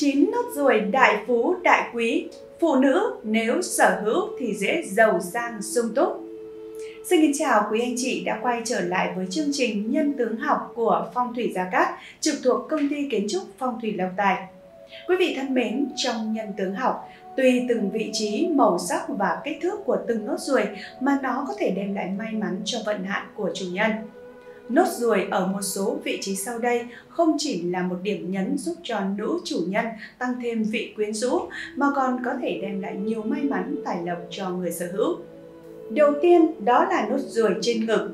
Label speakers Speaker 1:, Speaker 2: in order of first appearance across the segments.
Speaker 1: chín nốt ruồi đại phú đại quý, phụ nữ nếu sở hữu thì dễ giàu sang sung túc. Xin kính chào quý anh chị đã quay trở lại với chương trình Nhân tướng học của Phong thủy Gia Cát, trực thuộc công ty kiến trúc Phong thủy Lộc Tài. Quý vị thân mến, trong nhân tướng học, tùy từng vị trí, màu sắc và kích thước của từng nốt ruồi mà nó có thể đem lại may mắn cho vận hạn của chủ nhân. Nốt ruồi ở một số vị trí sau đây không chỉ là một điểm nhấn giúp cho nữ chủ nhân tăng thêm vị quyến rũ mà còn có thể đem lại nhiều may mắn tài lộc cho người sở hữu. Đầu tiên đó là nốt ruồi trên ngực.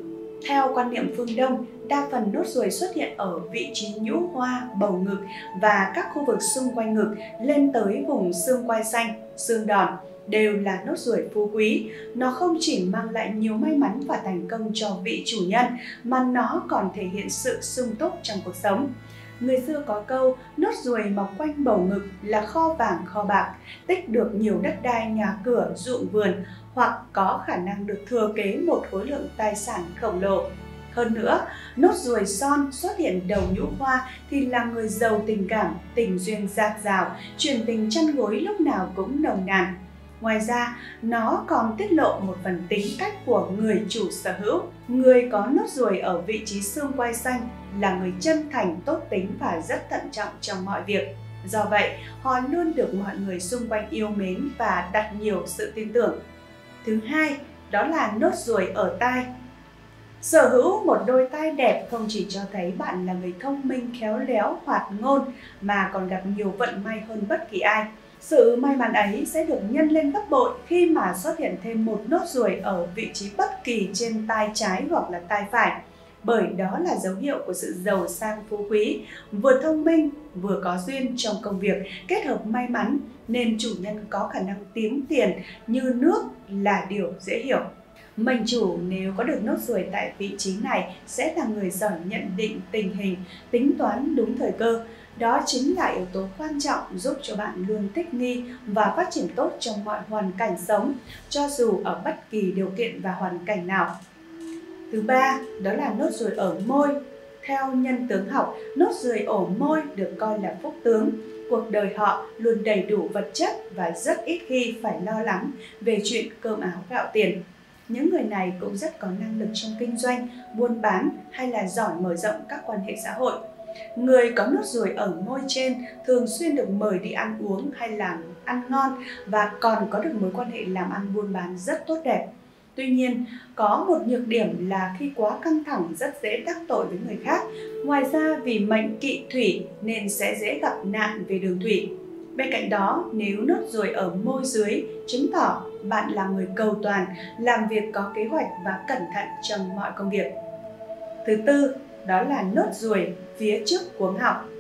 Speaker 1: Theo quan niệm phương Đông, đa phần nốt ruồi xuất hiện ở vị trí nhũ hoa, bầu ngực và các khu vực xung quanh ngực lên tới vùng xương quai xanh, xương đòn đều là nốt ruồi phú quý. Nó không chỉ mang lại nhiều may mắn và thành công cho vị chủ nhân mà nó còn thể hiện sự sung túc trong cuộc sống. Người xưa có câu, nốt ruồi mọc quanh bầu ngực là kho vàng kho bạc, tích được nhiều đất đai nhà cửa, ruộng vườn hoặc có khả năng được thừa kế một khối lượng tài sản khổng lồ. Hơn nữa, nốt ruồi son xuất hiện đầu nhũ hoa thì là người giàu tình cảm, tình duyên dạt dào, truyền tình chăn gối lúc nào cũng nồng nàn. Ngoài ra, nó còn tiết lộ một phần tính cách của người chủ sở hữu. Người có nốt ruồi ở vị trí xương quai xanh là người chân thành, tốt tính và rất thận trọng trong mọi việc. Do vậy, họ luôn được mọi người xung quanh yêu mến và đặt nhiều sự tin tưởng. Thứ hai, đó là nốt ruồi ở tai. Sở hữu một đôi tai đẹp không chỉ cho thấy bạn là người thông minh, khéo léo, hoạt ngôn mà còn gặp nhiều vận may hơn bất kỳ ai. Sự may mắn ấy sẽ được nhân lên gấp bội khi mà xuất hiện thêm một nốt ruồi ở vị trí bất kỳ trên tai trái hoặc là tai phải bởi đó là dấu hiệu của sự giàu sang phú quý, vừa thông minh, vừa có duyên trong công việc, kết hợp may mắn nên chủ nhân có khả năng kiếm tiền như nước là điều dễ hiểu. Mệnh chủ nếu có được nốt ruồi tại vị trí này sẽ là người giỏi nhận định tình hình, tính toán đúng thời cơ. Đó chính là yếu tố quan trọng giúp cho bạn luôn thích nghi và phát triển tốt trong mọi hoàn cảnh sống, cho dù ở bất kỳ điều kiện và hoàn cảnh nào. Thứ ba, đó là nốt ruồi ở môi. Theo nhân tướng học, nốt ruồi ở môi được coi là phúc tướng. Cuộc đời họ luôn đầy đủ vật chất và rất ít khi phải lo lắng về chuyện cơm áo gạo tiền. Những người này cũng rất có năng lực trong kinh doanh, buôn bán hay là giỏi mở rộng các quan hệ xã hội. Người có nốt ruồi ở môi trên thường xuyên được mời đi ăn uống hay làm ăn ngon và còn có được mối quan hệ làm ăn buôn bán rất tốt đẹp. Tuy nhiên, có một nhược điểm là khi quá căng thẳng rất dễ đắc tội với người khác. Ngoài ra vì mệnh kỵ thủy nên sẽ dễ gặp nạn về đường thủy. Bên cạnh đó, nếu nốt ruồi ở môi dưới chứng tỏ bạn là người cầu toàn, làm việc có kế hoạch và cẩn thận trong mọi công việc. Thứ tư, đó là nốt ruồi phía trước cuống họng.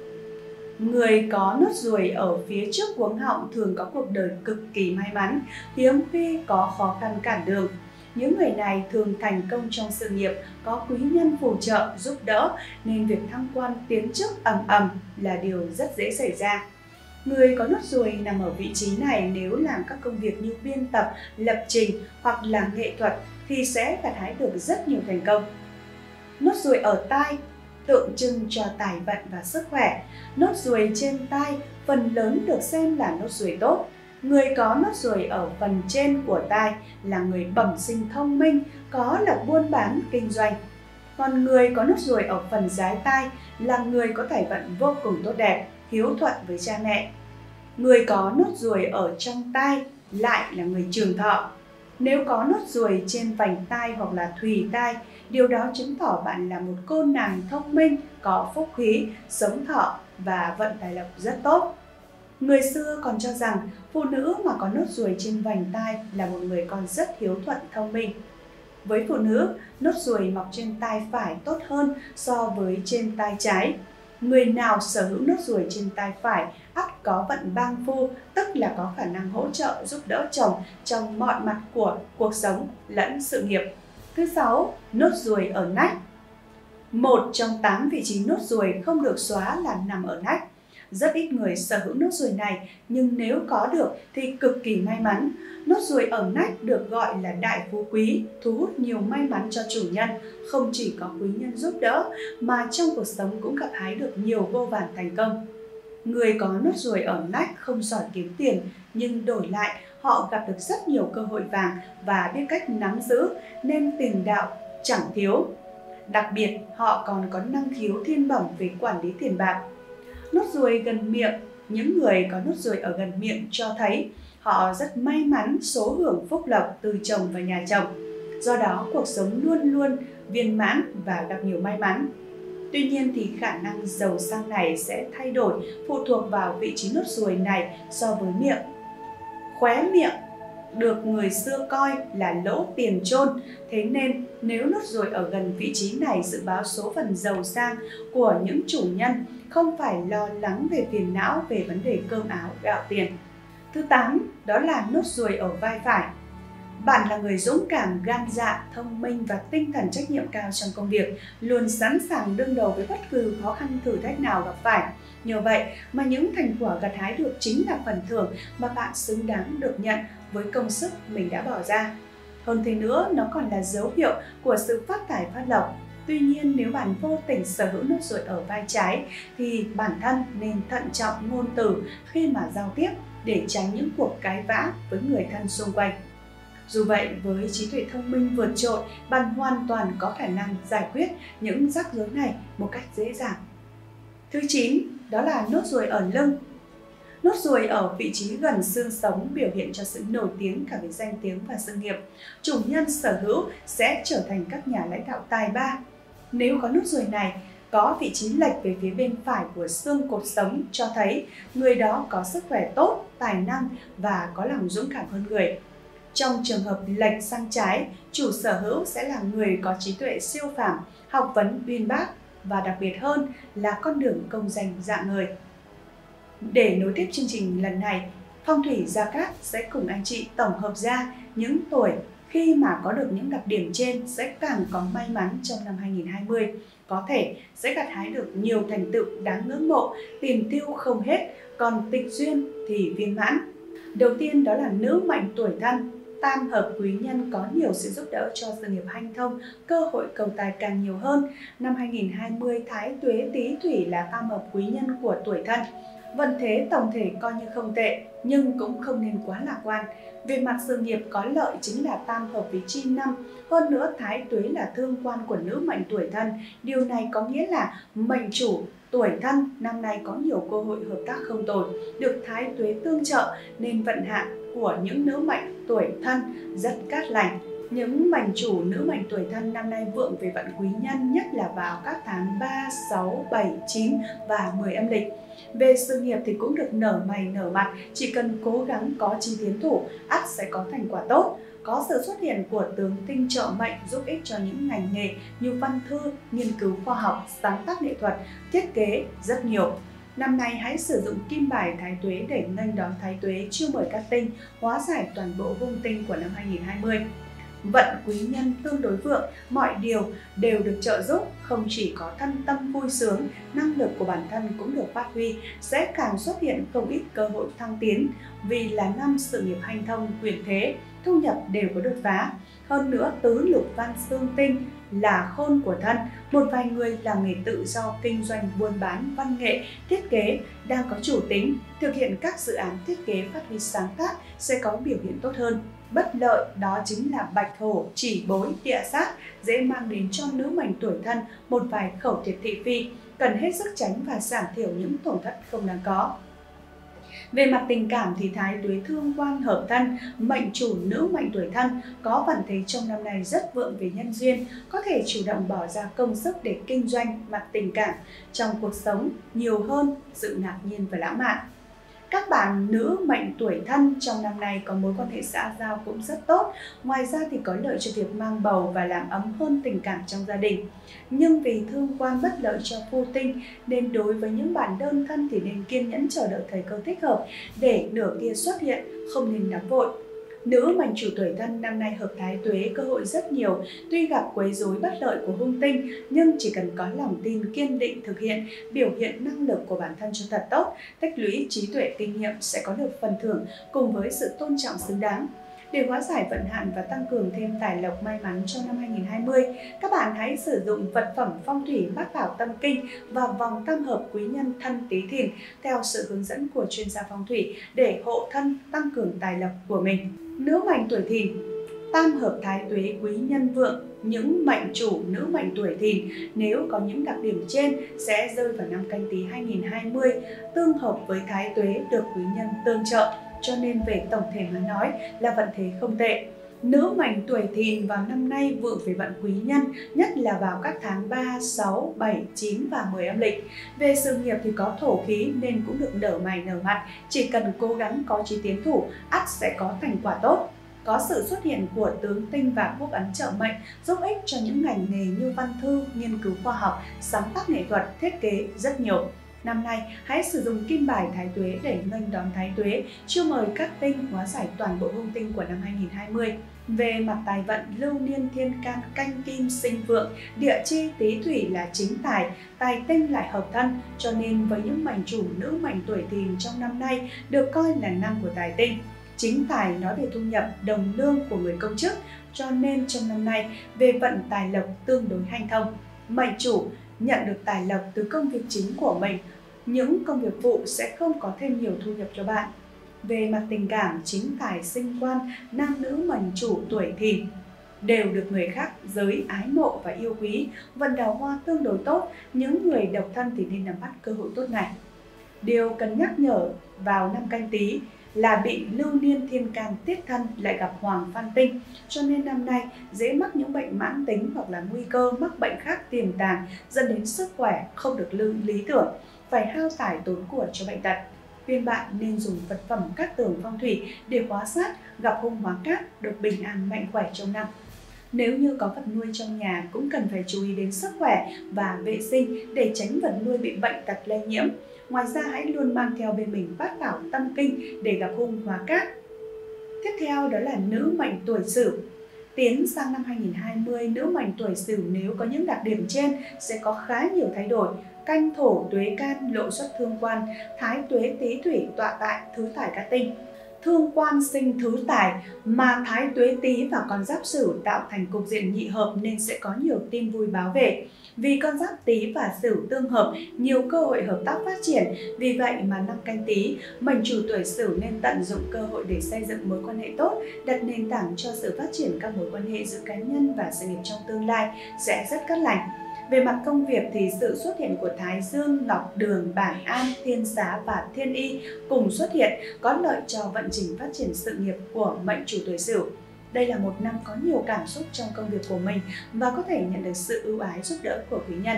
Speaker 1: Người có nốt ruồi ở phía trước cuống họng thường có cuộc đời cực kỳ may mắn, hiếm khi có khó khăn cản đường. Những người này thường thành công trong sự nghiệp, có quý nhân phù trợ, giúp đỡ nên việc thăng quan tiến chức ầm ầm là điều rất dễ xảy ra. Người có nốt ruồi nằm ở vị trí này nếu làm các công việc như biên tập, lập trình hoặc làm nghệ thuật thì sẽ gặt hái được rất nhiều thành công. Nốt ruồi ở tai tượng trưng cho tài vận và sức khỏe. Nốt ruồi trên tai phần lớn được xem là nốt ruồi tốt. Người có nốt ruồi ở phần trên của tai là người bẩm sinh thông minh, có là buôn bán, kinh doanh. Còn người có nốt ruồi ở phần dưới tai là người có tài vận vô cùng tốt đẹp, hiếu thuận với cha mẹ. Người có nốt ruồi ở trong tai lại là người trường thọ. Nếu có nốt ruồi trên vành tai hoặc là thùy tai, điều đó chứng tỏ bạn là một cô nàng thông minh, có phúc khí, sống thọ và vận tài lộc rất tốt. Người xưa còn cho rằng phụ nữ mà có nốt ruồi trên vành tai là một người con rất hiếu thuận thông minh. Với phụ nữ, nốt ruồi mọc trên tai phải tốt hơn so với trên tai trái. Người nào sở hữu nốt ruồi trên tai phải ắt có vận bang phu, tức là có khả năng hỗ trợ giúp đỡ chồng trong mọi mặt của cuộc sống lẫn sự nghiệp. Thứ sáu, nốt ruồi ở nách. Một trong tám vị trí nốt ruồi không được xóa là nằm ở nách. Rất ít người sở hữu nốt ruồi này, nhưng nếu có được thì cực kỳ may mắn. Nốt ruồi ở nách được gọi là đại phú quý, thu hút nhiều may mắn cho chủ nhân, không chỉ có quý nhân giúp đỡ mà trong cuộc sống cũng gặp hái được nhiều vô vàn thành công. Người có nốt ruồi ở nách không giỏi kiếm tiền nhưng đổi lại họ gặp được rất nhiều cơ hội vàng và biết cách nắm giữ nên tiền đạo chẳng thiếu. Đặc biệt, họ còn có năng khiếu thiên bẩm về quản lý tiền bạc. Nốt ruồi gần miệng, những người có nốt ruồi ở gần miệng cho thấy họ rất may mắn số hưởng phúc lộc từ chồng và nhà chồng. Do đó, cuộc sống luôn luôn viên mãn và gặp nhiều may mắn. Tuy nhiên thì khả năng giàu sang này sẽ thay đổi phụ thuộc vào vị trí nốt ruồi này so với miệng. Khóe miệng được người xưa coi là lỗ tiền chôn. Thế nên nếu nốt ruồi ở gần vị trí này dự báo số phần giàu sang của những chủ nhân không phải lo lắng về tiền não về vấn đề cơm áo gạo tiền. Thứ 8, đó là nốt ruồi ở vai phải. Bạn là người dũng cảm, gan dạ, thông minh và tinh thần trách nhiệm cao trong công việc, luôn sẵn sàng đương đầu với bất cứ khó khăn thử thách nào gặp phải. Nhờ vậy mà những thành quả gặt hái được chính là phần thưởng mà bạn xứng đáng được nhận với công sức mình đã bỏ ra. Hơn thế nữa, nó còn là dấu hiệu của sự phát tài phát lộc. Tuy nhiên, nếu bạn vô tình sở hữu nốt ruồi ở vai trái thì bản thân nên thận trọng ngôn từ khi mà giao tiếp để tránh những cuộc cãi vã với người thân xung quanh. Dù vậy, với trí tuệ thông minh vượt trội, bạn hoàn toàn có khả năng giải quyết những rắc rối này một cách dễ dàng. Thứ 9, đó là nốt ruồi ở lưng. Nốt ruồi ở vị trí gần xương sống biểu hiện cho sự nổi tiếng cả về danh tiếng và sự nghiệp. Chủ nhân sở hữu sẽ trở thành các nhà lãnh đạo tài ba. Nếu có nốt ruồi này, có vị trí lệch về phía bên phải của xương cột sống cho thấy người đó có sức khỏe tốt, tài năng và có lòng dũng cảm hơn người. Trong trường hợp lệch sang trái, chủ sở hữu sẽ là người có trí tuệ siêu phàm, học vấn uyên bác và đặc biệt hơn là con đường công danh dạng người. Để nối tiếp chương trình lần này, Phong thủy Gia Cát sẽ cùng anh chị tổng hợp ra những tuổi khi mà có được những đặc điểm trên sẽ càng có may mắn trong năm 2020. Có thể sẽ gặt hái được nhiều thành tựu đáng ngưỡng mộ, tiền tiêu không hết, còn tịch duyên thì viên mãn. Đầu tiên đó là nữ mệnh tuổi thân, tam hợp quý nhân có nhiều sự giúp đỡ cho sự nghiệp hanh thông, cơ hội cầu tài càng nhiều hơn. Năm 2020, Thái Tuế Tý Thủy là tam hợp quý nhân của tuổi thân. Vận thế tổng thể coi như không tệ, nhưng cũng không nên quá lạc quan. Về mặt sự nghiệp có lợi chính là tam hợp với chi năm, hơn nữa thái tuế là thương quan của nữ mệnh tuổi thân. Điều này có nghĩa là mệnh chủ tuổi thân năm nay có nhiều cơ hội hợp tác không tồi, được thái tuế tương trợ nên vận hạn của những nữ mệnh tuổi thân rất cát lành. Những mệnh chủ nữ mệnh tuổi thân năm nay vượng về vận quý nhân nhất là vào các tháng 3, 6, 7, 9 và 10 âm lịch. Về sự nghiệp thì cũng được nở mày nở mặt, chỉ cần cố gắng có chi tiến thủ, ắt sẽ có thành quả tốt. Có sự xuất hiện của tướng tinh trợ mệnh giúp ích cho những ngành nghề như văn thư, nghiên cứu khoa học, sáng tác nghệ thuật, thiết kế rất nhiều. Năm nay hãy sử dụng kim bài thái tuế để nghênh đón thái tuế chiêu mời các tinh, hóa giải toàn bộ hung tinh của năm 2020 vận quý nhân tương đối vượng, mọi điều đều được trợ giúp, không chỉ có thân tâm vui sướng, năng lực của bản thân cũng được phát huy, sẽ càng xuất hiện không ít cơ hội thăng tiến, vì là năm sự nghiệp hành thông, quyền thế, thu nhập đều có đột phá. Hơn nữa, tứ lục văn xương tinh là khôn của thân. Một vài người làm nghề tự do kinh doanh buôn bán, văn nghệ, thiết kế đang có chủ tính, thực hiện các dự án thiết kế phát huy sáng tác sẽ có biểu hiện tốt hơn. Bất lợi đó chính là bạch hổ, chỉ bối, địa sát dễ mang đến cho nữ mệnh tuổi thân một vài khẩu thiệt thị phi, cần hết sức tránh và giảm thiểu những tổn thất không đáng có. Về mặt tình cảm thì thái tuế thương quan hợp thân, mệnh chủ nữ mệnh tuổi thân có vận thế trong năm nay rất vượng về nhân duyên, có thể chủ động bỏ ra công sức để kinh doanh mặt tình cảm trong cuộc sống nhiều hơn sự ngạc nhiên và lãng mạn. Các bạn nữ mệnh tuổi thân trong năm nay có mối quan hệ xã giao cũng rất tốt. Ngoài ra thì có lợi cho việc mang bầu và làm ấm hơn tình cảm trong gia đình. Nhưng vì thương quan bất lợi cho phu tinh nên đối với những bạn đơn thân thì nên kiên nhẫn chờ đợi thời cơ thích hợp để nửa kia xuất hiện, không nên nóng vội. Nữ mệnh chủ tuổi thân năm nay hợp thái tuế cơ hội rất nhiều, tuy gặp quấy rối bất lợi của hung tinh, nhưng chỉ cần có lòng tin kiên định thực hiện, biểu hiện năng lực của bản thân cho thật tốt, tích lũy trí tuệ kinh nghiệm sẽ có được phần thưởng cùng với sự tôn trọng xứng đáng. Để hóa giải vận hạn và tăng cường thêm tài lộc may mắn cho năm 2020, các bạn hãy sử dụng vật phẩm phong thủy bát bảo tâm kinh và vòng tam hợp quý nhân thân tí thìn theo sự hướng dẫn của chuyên gia phong thủy để hộ thân tăng cường tài lộc của mình. Nữ mệnh tuổi thìn tam hợp thái tuế quý nhân vượng những mệnh chủ nữ mệnh tuổi thìn nếu có những đặc điểm trên sẽ rơi vào năm canh tí 2020 tương hợp với thái tuế được quý nhân tương trợ cho nên về tổng thể mà nói là vận thế không tệ. Nữ mệnh tuổi thìn vào năm nay vượng về vận quý nhân, nhất là vào các tháng 3, 6, 7, 9 và 10 âm lịch. Về sự nghiệp thì có thổ khí nên cũng được nở mày nở mặt, chỉ cần cố gắng có chí tiến thủ, ắt sẽ có thành quả tốt có sự xuất hiện của tướng tinh và quốc ấn trợ mệnh giúp ích cho những ngành nghề như văn thư, nghiên cứu khoa học, sáng tác nghệ thuật, thiết kế rất nhiều. Năm nay, hãy sử dụng kim bài thái tuế để nghênh đón thái tuế, chiêu mời các tinh hóa giải toàn bộ hung tinh của năm 2020. Về mặt tài vận, lưu niên thiên can canh kim sinh vượng, địa chi tý thủy là chính tài, tài tinh lại hợp thân, cho nên với những mảnh chủ nữ mảnh tuổi thìn trong năm nay được coi là năm của tài tinh. Chính tài nói về thu nhập, đồng lương của người công chức, cho nên trong năm nay về vận tài lộc tương đối hanh thông. Mệnh chủ nhận được tài lộc từ công việc chính của mình, những công việc vụ sẽ không có thêm nhiều thu nhập cho bạn. Về mặt tình cảm, chính tài sinh quan, nam nữ mệnh chủ tuổi thìn đều được người khác giới ái mộ và yêu quý, vận đào hoa tương đối tốt, những người độc thân thì nên nắm bắt cơ hội tốt này. Điều cần nhắc nhở vào năm canh tí là bị lưu niên thiên can tiết thân lại gặp hoàng phan tinh cho nên năm nay dễ mắc những bệnh mãn tính hoặc là nguy cơ mắc bệnh khác tiềm tàng dẫn đến sức khỏe không được lưu lý tưởng phải hao tải tốn của cho bệnh tật khuyên bạn nên dùng vật phẩm các tường phong thủy để hóa sát gặp hung hóa cát được bình an mạnh khỏe trong năm nếu như có vật nuôi trong nhà cũng cần phải chú ý đến sức khỏe và vệ sinh để tránh vật nuôi bị bệnh tật lây nhiễm Ngoài ra hãy luôn mang theo bên mình bát bảo tâm kinh để gặp hung hóa cát. Tiếp theo đó là nữ mệnh tuổi Sửu. Tiến sang năm 2020, nữ mệnh tuổi Sửu nếu có những đặc điểm trên sẽ có khá nhiều thay đổi. Canh thổ tuế can lộ xuất thương quan, thái tuế tý thủy tọa tại thứ thải cát tinh thương quan sinh thứ tài mà thái tuế tý và con giáp sửu tạo thành cục diện nhị hợp nên sẽ có nhiều tin vui báo về. Vì con giáp tý và sửu tương hợp, nhiều cơ hội hợp tác phát triển. Vì vậy mà năm canh tý, mệnh chủ tuổi sửu nên tận dụng cơ hội để xây dựng mối quan hệ tốt, đặt nền tảng cho sự phát triển các mối quan hệ giữa cá nhân và sự nghiệp trong tương lai sẽ rất cát lành. Về mặt công việc thì sự xuất hiện của Thái Dương, Ngọc Đường, Bản An, Thiên Xá và Thiên Y cùng xuất hiện có lợi cho vận trình phát triển sự nghiệp của mệnh chủ tuổi Sửu. Đây là một năm có nhiều cảm xúc trong công việc của mình và có thể nhận được sự ưu ái giúp đỡ của quý nhân.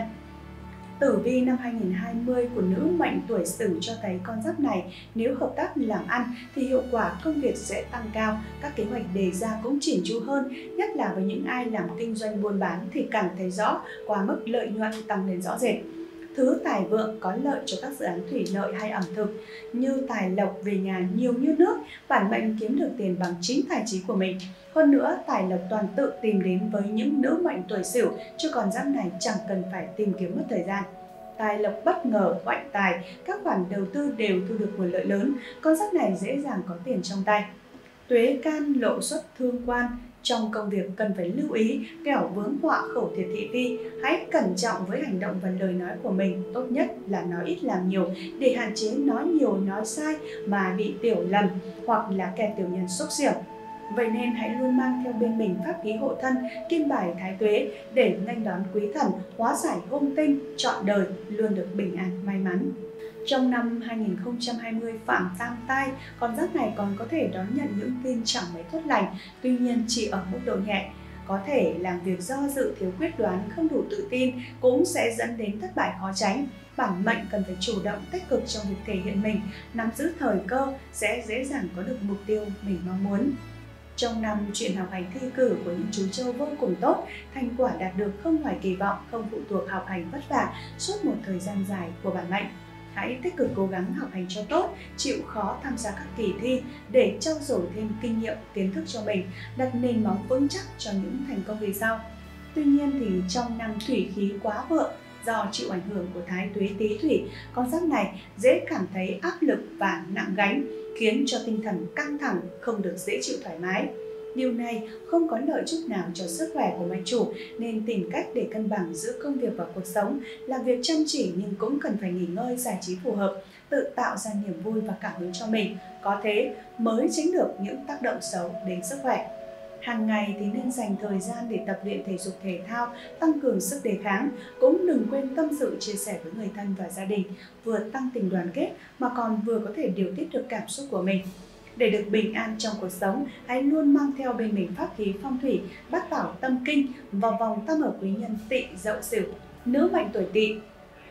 Speaker 1: Tử vi năm 2020 của nữ mệnh tuổi Sửu cho thấy con giáp này nếu hợp tác làm ăn thì hiệu quả công việc sẽ tăng cao, các kế hoạch đề ra cũng chỉn chu hơn, nhất là với những ai làm kinh doanh buôn bán thì càng thấy rõ qua mức lợi nhuận tăng lên rõ rệt thứ tài vượng có lợi cho các dự án thủy lợi hay ẩm thực như tài lộc về nhà nhiều như nước, bản mệnh kiếm được tiền bằng chính tài trí của mình. Hơn nữa, tài lộc toàn tự tìm đến với những nữ mệnh tuổi sửu, chứ còn giáp này chẳng cần phải tìm kiếm mất thời gian tài lộc bất ngờ, hoạnh tài, các khoản đầu tư đều thu được nguồn lợi lớn, con giáp này dễ dàng có tiền trong tay. Tuế can lộ xuất thương quan, trong công việc cần phải lưu ý kẻo vướng họa khẩu thiệt thị vi. Hãy cẩn trọng với hành động và lời nói của mình. Tốt nhất là nói ít làm nhiều để hạn chế nói nhiều nói sai mà bị tiểu lầm hoặc là kẻ tiểu nhân xúc xỉu Vậy nên hãy luôn mang theo bên mình pháp khí hộ thân, kim bài thái tuế để nhanh đón quý thần, hóa giải hung tinh, chọn đời luôn được bình an may mắn. Trong năm 2020 phạm tam tai, con giáp này còn có thể đón nhận những tin chẳng mấy tốt lành, tuy nhiên chỉ ở mức độ nhẹ. Có thể làm việc do dự thiếu quyết đoán, không đủ tự tin cũng sẽ dẫn đến thất bại khó tránh. Bản mệnh cần phải chủ động tích cực trong việc thể hiện mình, nắm giữ thời cơ sẽ dễ dàng có được mục tiêu mình mong muốn. Trong năm, chuyện học hành thi cử của những chú trâu vô cùng tốt, thành quả đạt được không ngoài kỳ vọng, không phụ thuộc học hành vất vả suốt một thời gian dài của bản mệnh. Hãy tích cực cố gắng học hành cho tốt, chịu khó tham gia các kỳ thi để trau dồi thêm kinh nghiệm, kiến thức cho mình, đặt nền móng vững chắc cho những thành công về sau. Tuy nhiên thì trong năm thủy khí quá vượng, do chịu ảnh hưởng của thái tuế tý thủy, con giáp này dễ cảm thấy áp lực và nặng gánh, khiến cho tinh thần căng thẳng, không được dễ chịu thoải mái. Điều này không có lợi chút nào cho sức khỏe của máy chủ nên tìm cách để cân bằng giữa công việc và cuộc sống, làm việc chăm chỉ nhưng cũng cần phải nghỉ ngơi giải trí phù hợp, tự tạo ra niềm vui và cảm hứng cho mình. Có thế mới tránh được những tác động xấu đến sức khỏe. Hàng ngày thì nên dành thời gian để tập luyện thể dục thể thao, tăng cường sức đề kháng. Cũng đừng quên tâm sự chia sẻ với người thân và gia đình, vừa tăng tình đoàn kết mà còn vừa có thể điều tiết được cảm xúc của mình. Để được bình an trong cuộc sống, hãy luôn mang theo bên mình pháp khí phong thủy, bát bảo tâm kinh và vòng tam hợp quý nhân tỵ dậu sửu. Nữ mệnh tuổi tỵ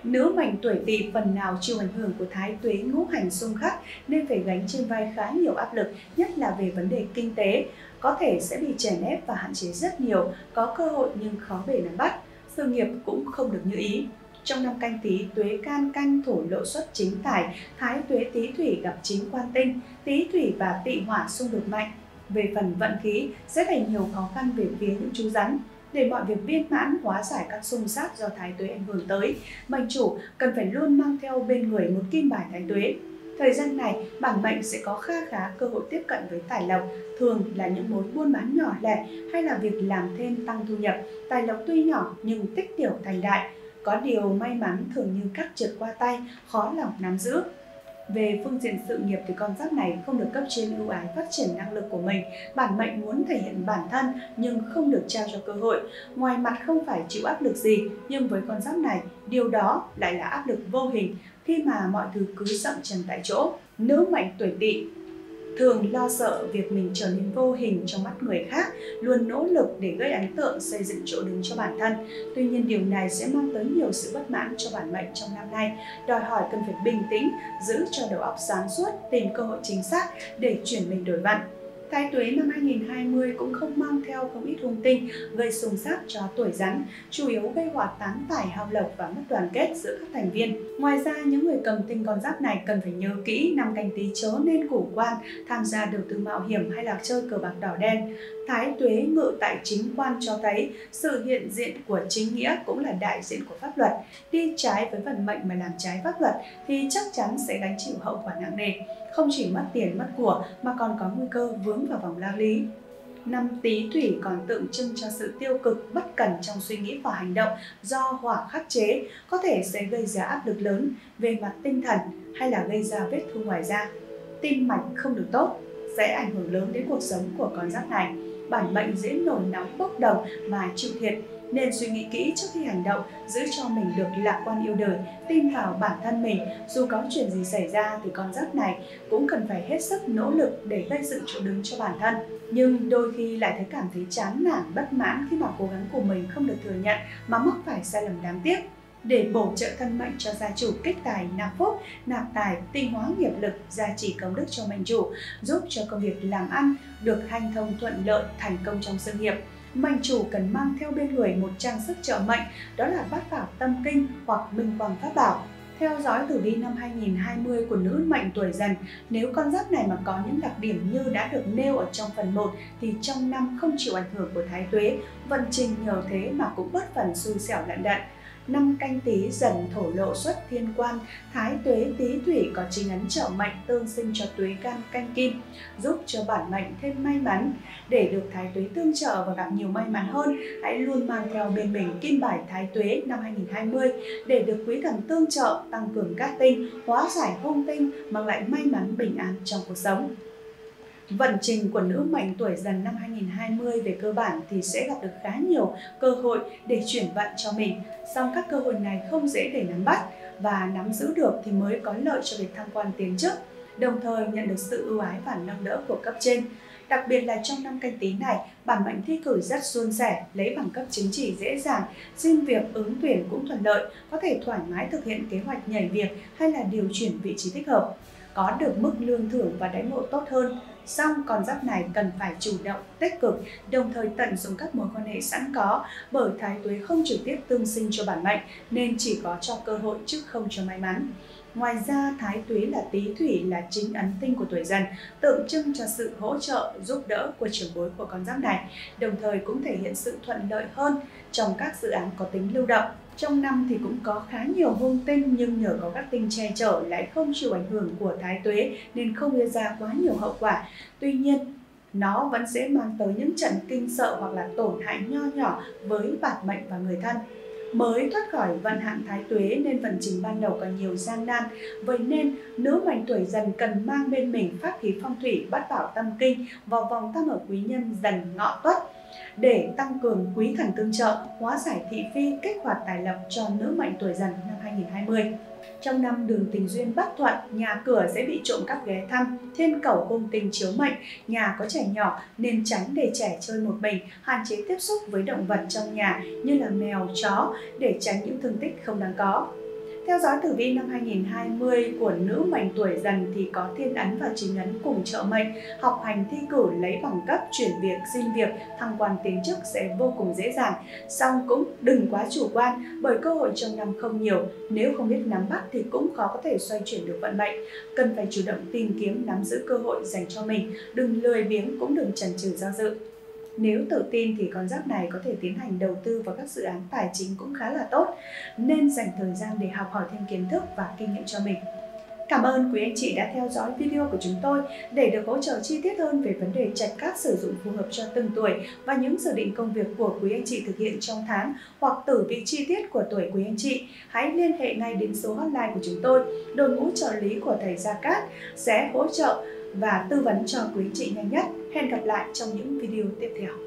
Speaker 1: Nữ mệnh tuổi tỵ phần nào chịu ảnh hưởng của thái tuế ngũ hành xung khắc nên phải gánh trên vai khá nhiều áp lực, nhất là về vấn đề kinh tế. Có thể sẽ bị chèn ép và hạn chế rất nhiều, có cơ hội nhưng khó bề nắm bắt. Sự nghiệp cũng không được như ý. Trong năm canh tí, tuế can canh thổ lộ xuất chính tài, thái tuế tý thủy gặp chính quan tinh, tý thủy và tỵ hỏa xung đột mạnh. Về phần vận khí, sẽ phải nhiều khó khăn về phía những chú rắn. Để mọi việc viên mãn hóa giải các xung sát do thái tuế ảnh hưởng tới, mệnh chủ cần phải luôn mang theo bên người một kim bài thái tuế. Thời gian này, bản mệnh sẽ có kha khá cơ hội tiếp cận với tài lộc, thường là những mối buôn bán nhỏ lẻ hay là việc làm thêm tăng thu nhập. Tài lộc tuy nhỏ nhưng tích tiểu thành đại, có điều may mắn thường như cắt trượt qua tay, khó lòng nắm giữ. Về phương diện sự nghiệp thì con giáp này không được cấp trên ưu ái phát triển năng lực của mình. Bản mệnh muốn thể hiện bản thân nhưng không được trao cho cơ hội. Ngoài mặt không phải chịu áp lực gì, nhưng với con giáp này, điều đó lại là áp lực vô hình khi mà mọi thứ cứ dậm chân tại chỗ. Nữ mệnh tuổi tỵ thường lo sợ việc mình trở nên vô hình trong mắt người khác, luôn nỗ lực để gây ấn tượng xây dựng chỗ đứng cho bản thân. Tuy nhiên điều này sẽ mang tới nhiều sự bất mãn cho bản mệnh trong năm nay, đòi hỏi cần phải bình tĩnh, giữ cho đầu óc sáng suốt, tìm cơ hội chính xác để chuyển mình đổi vận. Thái tuế năm 2020 cũng không mang theo không ít hung tinh gây xung sát cho tuổi rắn, chủ yếu gây hỏa tán tài hao lộc và mất đoàn kết giữa các thành viên. Ngoài ra, những người cầm tinh con giáp này cần phải nhớ kỹ năm canh tí chớ nên chủ quan tham gia đầu tư mạo hiểm hay là chơi cờ bạc đỏ đen. Thái tuế ngự tại chính quan cho thấy sự hiện diện của chính nghĩa cũng là đại diện của pháp luật. Đi trái với vận mệnh mà làm trái pháp luật thì chắc chắn sẽ gánh chịu hậu quả nặng nề. Không chỉ mất tiền mất của mà còn có nguy cơ vướng vào vòng lao lý. Năm tý thủy còn tượng trưng cho sự tiêu cực, bất cần trong suy nghĩ và hành động do hỏa khắc chế, có thể sẽ gây ra áp lực lớn về mặt tinh thần hay là gây ra vết thương ngoài da. Tim mạch không được tốt sẽ ảnh hưởng lớn đến cuộc sống của con giáp này bản mệnh dễ nổi nóng bốc đồng và chịu thiệt nên suy nghĩ kỹ trước khi hành động, giữ cho mình được lạc quan yêu đời, tin vào bản thân mình. Dù có chuyện gì xảy ra thì con giáp này cũng cần phải hết sức nỗ lực để gây dựng chỗ đứng cho bản thân. Nhưng đôi khi lại thấy cảm thấy chán nản, bất mãn khi mà cố gắng của mình không được thừa nhận mà mắc phải sai lầm đáng tiếc để bổ trợ thân mệnh cho gia chủ kích tài nạp phúc, nạp tài, tinh hóa nghiệp lực, gia trì công đức cho mệnh chủ, giúp cho công việc làm ăn được hanh thông thuận lợi, thành công trong sự nghiệp. Mệnh chủ cần mang theo bên người một trang sức trợ mệnh, đó là bát bảo tâm kinh hoặc minh quang pháp bảo. Theo dõi tử vi năm 2020 của nữ mệnh tuổi dần, nếu con giáp này mà có những đặc điểm như đã được nêu ở trong phần 1 thì trong năm không chịu ảnh hưởng của thái tuế, vận trình nhờ thế mà cũng bớt phần xui xẻo lận đận năm canh tí dần thổ lộ xuất thiên quan, thái tuế tý thủy có chính ấn trợ mệnh tương sinh cho tuế can canh kim, giúp cho bản mệnh thêm may mắn. Để được thái tuế tương trợ và gặp nhiều may mắn hơn, hãy luôn mang theo bên mình kim bài thái tuế năm 2020 để được quý thần tương trợ, tăng cường các tinh, hóa giải hung tinh, mang lại may mắn bình an trong cuộc sống. Vận trình của nữ mệnh tuổi dần năm 2020 về cơ bản thì sẽ gặp được khá nhiều cơ hội để chuyển vận cho mình. Song các cơ hội này không dễ để nắm bắt và nắm giữ được thì mới có lợi cho việc thăng quan tiến chức, đồng thời nhận được sự ưu ái và nâng đỡ của cấp trên. Đặc biệt là trong năm canh tí này, bản mệnh thi cử rất suôn sẻ, lấy bằng cấp chứng chỉ dễ dàng, xin việc ứng tuyển cũng thuận lợi, có thể thoải mái thực hiện kế hoạch nhảy việc hay là điều chuyển vị trí thích hợp có được mức lương thưởng và đãi ngộ tốt hơn. Song con giáp này cần phải chủ động, tích cực, đồng thời tận dụng các mối quan hệ sẵn có bởi thái tuế không trực tiếp tương sinh cho bản mệnh nên chỉ có cho cơ hội chứ không cho may mắn. Ngoài ra, thái tuế là tý thủy là chính ấn tinh của tuổi dần, tượng trưng cho sự hỗ trợ, giúp đỡ của trưởng bối của con giáp này, đồng thời cũng thể hiện sự thuận lợi hơn trong các dự án có tính lưu động. Trong năm thì cũng có khá nhiều hung tinh nhưng nhờ có các tinh che chở lại không chịu ảnh hưởng của thái tuế nên không gây ra quá nhiều hậu quả. Tuy nhiên, nó vẫn sẽ mang tới những trận kinh sợ hoặc là tổn hại nho nhỏ với bản mệnh và người thân mới thoát khỏi vận hạn thái tuế nên vận trình ban đầu còn nhiều gian nan vậy nên nữ mệnh tuổi dần cần mang bên mình pháp khí phong thủy bắt bảo tâm kinh vào vòng tam hợp quý nhân dần ngọ tuất để tăng cường quý thần tương trợ, hóa giải thị phi, kích hoạt tài lộc cho nữ mệnh tuổi dần năm 2020. Trong năm đường tình duyên bất thuận, nhà cửa sẽ bị trộm cắp ghé thăm, thiên cầu hung tình chiếu mệnh, nhà có trẻ nhỏ nên tránh để trẻ chơi một mình, hạn chế tiếp xúc với động vật trong nhà như là mèo, chó để tránh những thương tích không đáng có. Theo dõi tử vi năm 2020 của nữ mệnh tuổi dần thì có thiên ấn và chính ấn cùng trợ mệnh, học hành thi cử lấy bằng cấp, chuyển việc, xin việc, thăng quan tiến chức sẽ vô cùng dễ dàng. Song cũng đừng quá chủ quan bởi cơ hội trong năm không nhiều, nếu không biết nắm bắt thì cũng khó có thể xoay chuyển được vận mệnh. Cần phải chủ động tìm kiếm nắm giữ cơ hội dành cho mình, đừng lười biếng cũng đừng chần chừ do dự. Nếu tự tin thì con giáp này có thể tiến hành đầu tư vào các dự án tài chính cũng khá là tốt, nên dành thời gian để học hỏi thêm kiến thức và kinh nghiệm cho mình. Cảm ơn quý anh chị đã theo dõi video của chúng tôi để được hỗ trợ chi tiết hơn về vấn đề trạch cát sử dụng phù hợp cho từng tuổi và những dự định công việc của quý anh chị thực hiện trong tháng hoặc tử vị chi tiết của tuổi quý anh chị. Hãy liên hệ ngay đến số hotline của chúng tôi. Đội ngũ trợ lý của thầy Gia Cát sẽ hỗ trợ và tư vấn cho quý anh chị nhanh nhất. Hẹn gặp lại trong những video tiếp theo.